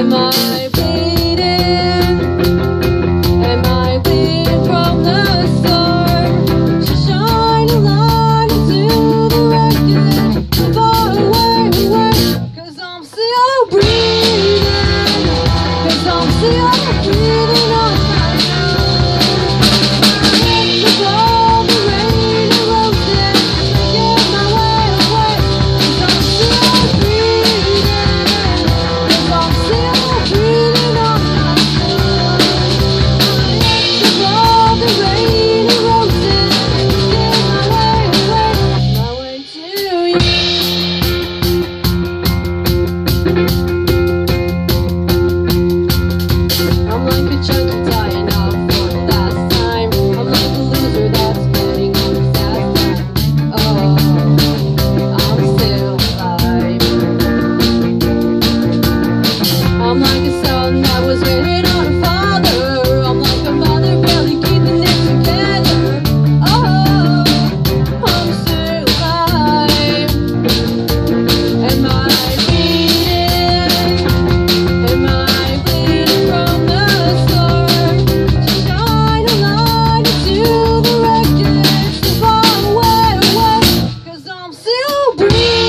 Am I bleeding? Am I bleeding from the storm? She a light into the wreckage. Far away, I'm still I'm still breathe.